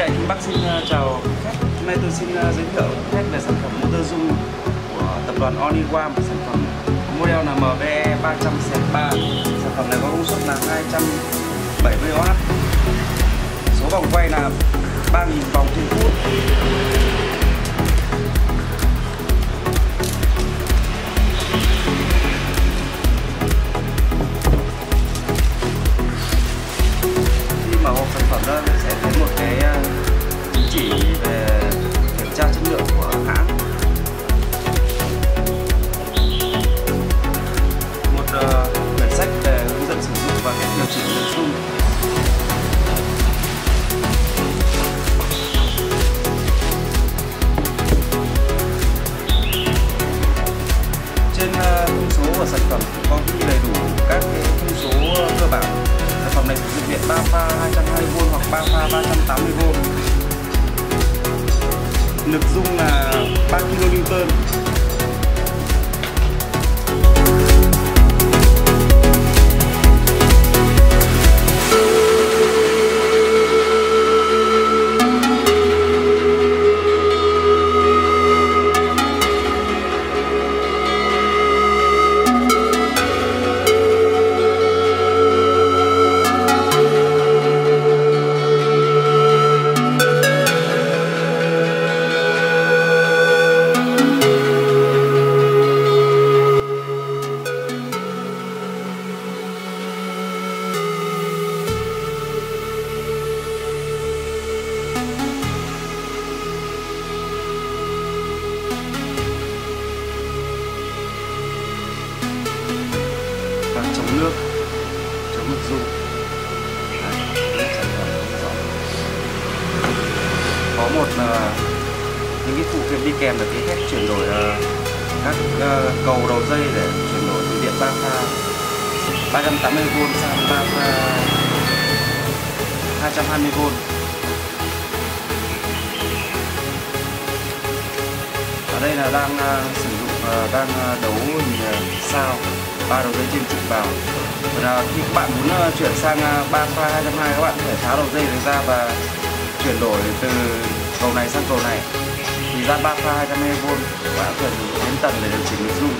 Đại Kính Bắc xin ờ, chào khách. Hôm nay tôi xin ờ, giới thiệu khách về sản phẩm motor dung của tập đoàn Oniwam, sản phẩm model là MVE 300 3 Sản phẩm này có công suất là 270W. Số vòng quay là 3.000 vòng trên phút. Đầy đủ các cái thông số ờ, cơ bản. Sản phẩm này sử dụng điện 3 pha 220V hoặc 3 pha 380V lực dung là 3 kN nước. Chống nước dung có một uh, những cái phụ kiện đi kèm là cái cách chuyển đổi uh, các uh, cầu đầu dây để chuyển đổi từ điện 3 pha 380V sang 3 pha 220V ở đây là đang uh, sử dụng uh, đang uh, đấu hình uh, sao ba đầu dây trên trục vào. Và khi các bạn muốn à, chuyển sang à, ờ, 3 pha 220 các bạn có thể tháo đầu dây này ra và chuyển đổi từ cầu này sang cầu này. Thì ra ba pha 220V các bạn có thể dùng đến tần để điều chỉnh nội dung.